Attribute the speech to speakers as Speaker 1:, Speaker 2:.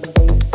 Speaker 1: the